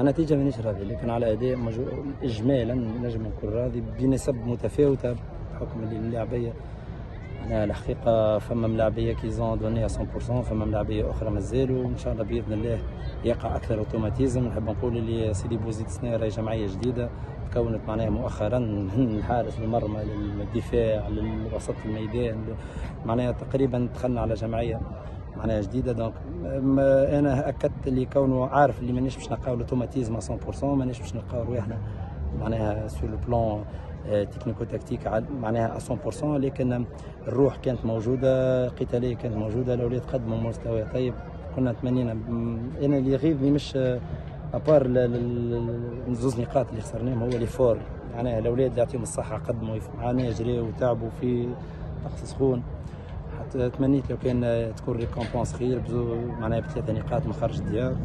النتيجه مانيش راضي لكن على أداء مجو... اجمالا نجم نكون راضي بنسب متفاوتة بحكم اللي اللاعبيه أنا الحقيقة فما ملاعبية qui ont donné 100% فما ملاعبية أخرى مازالوا وإن شاء الله بإذن الله يقع أكثر automatisme. نحب نقول اللي سيدي بوزيد سنه راهي جمعية جديدة تكونت معناها مؤخرا من الحارس للمرمى للدفاع للوسط الميدان معناها تقريبا دخلنا على جمعية معناها جديدة. donc أنا أكدت اللي كونه عارف اللي مانيش باش نلقاو ال automatisme 100% مانيش باش نلقاو رواحنا معناها sur le plan technico-tactique معناها 100% لكن الروح كانت موجودة القتالية كانت موجودة الأولاد قدموا مستوى طيب. كنا تمنينا أنا اللي يغيظني مش à part الزوز نقاط اللي خسرناهم هو l'effort. يعني الأولاد يعطيهم الصحة قدموا معنا جريوا وتعبوا في طقس سخون. تمنيت لو كان تكون récompense خير معناها بثلاثه نقاط من خارج الديار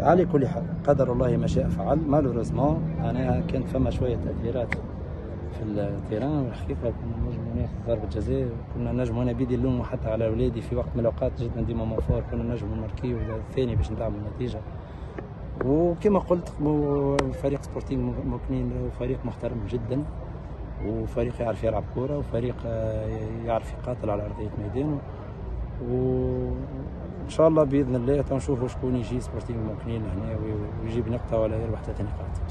على كل حال قدر الله ما شاء فعل malheureusement معناها كانت فما شوية تاثيرات في ال terrain والحقيقة كنا نجموا ناخذ ضربه جزاء كنا نجموا أنا بيدي اللوم حتى على اولادي في وقت من الاوقات جدا ديما موفور كنا نجموا نماركيو الثاني باش ندعموا النتيجه وكما قلت فريق سبورتينغ مكنين فريق محترم جدا وفريق يعرف يلعب كوره وفريق يعرف يقاتل على أرضية ميدانه وان شاء الله بإذن الله تنشوفوا شكون يجي سبورتينغ مكنين هنا ويجيب نقطة ولا يربح ثلاث نقاط.